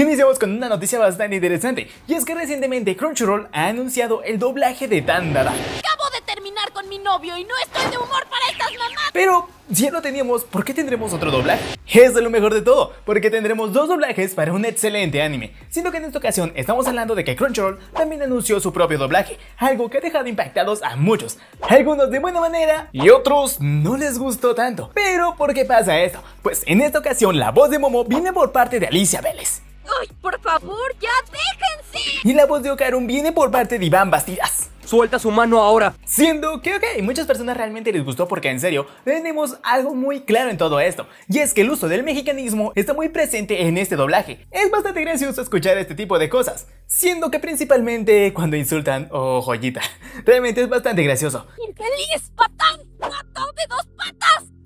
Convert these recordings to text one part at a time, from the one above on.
Iniciamos con una noticia bastante interesante, y es que recientemente Crunchyroll ha anunciado el doblaje de Dandara. Acabo de terminar con mi novio y no estoy de humor para estas mamás. Pero si ya lo teníamos, ¿por qué tendremos otro doblaje? Es de lo mejor de todo, porque tendremos dos doblajes para un excelente anime. Siendo que en esta ocasión estamos hablando de que Crunchyroll también anunció su propio doblaje, algo que ha dejado impactados a muchos. Algunos de buena manera y otros no les gustó tanto. Pero ¿por qué pasa esto? Pues en esta ocasión la voz de Momo viene por parte de Alicia Vélez. Ay, por favor, ya déjense. Y la voz de Okarun viene por parte de Iván Bastidas. Suelta su mano ahora. Siendo que, ok, muchas personas realmente les gustó porque en serio, tenemos algo muy claro en todo esto. Y es que el uso del mexicanismo está muy presente en este doblaje. Es bastante gracioso escuchar este tipo de cosas. Siendo que principalmente cuando insultan, oh joyita, realmente es bastante gracioso. ¡Infeliz patán!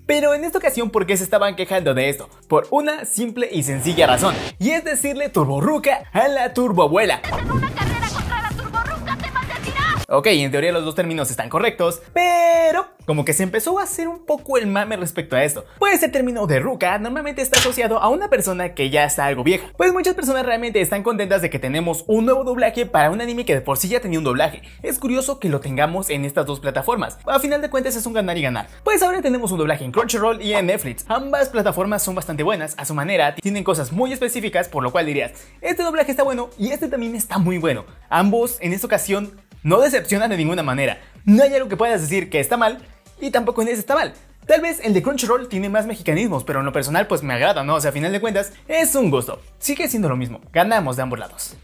Pero en esta ocasión, ¿por qué se estaban quejando de esto? Por una simple y sencilla razón, y es decirle turborruca a la turboabuela. Ok, en teoría los dos términos están correctos, pero como que se empezó a hacer un poco el mame respecto a esto. Pues el término de ruca normalmente está asociado a una persona que ya está algo vieja. Pues muchas personas realmente están contentas de que tenemos un nuevo doblaje para un anime que de por sí ya tenía un doblaje. Es curioso que lo tengamos en estas dos plataformas. A final de cuentas es un ganar y ganar. Pues ahora tenemos un doblaje en Crunchyroll y en Netflix. Ambas plataformas son bastante buenas a su manera, tienen cosas muy específicas, por lo cual dirías, este doblaje está bueno y este también está muy bueno. Ambos en esta ocasión no decepcionan de ninguna manera. No hay algo que puedas decir que está mal y tampoco en ese está mal. Tal vez el de Crunchyroll tiene más mexicanismos, pero en lo personal pues me agrada, ¿no? O sea, a final de cuentas es un gusto. Sigue siendo lo mismo, ganamos de ambos lados.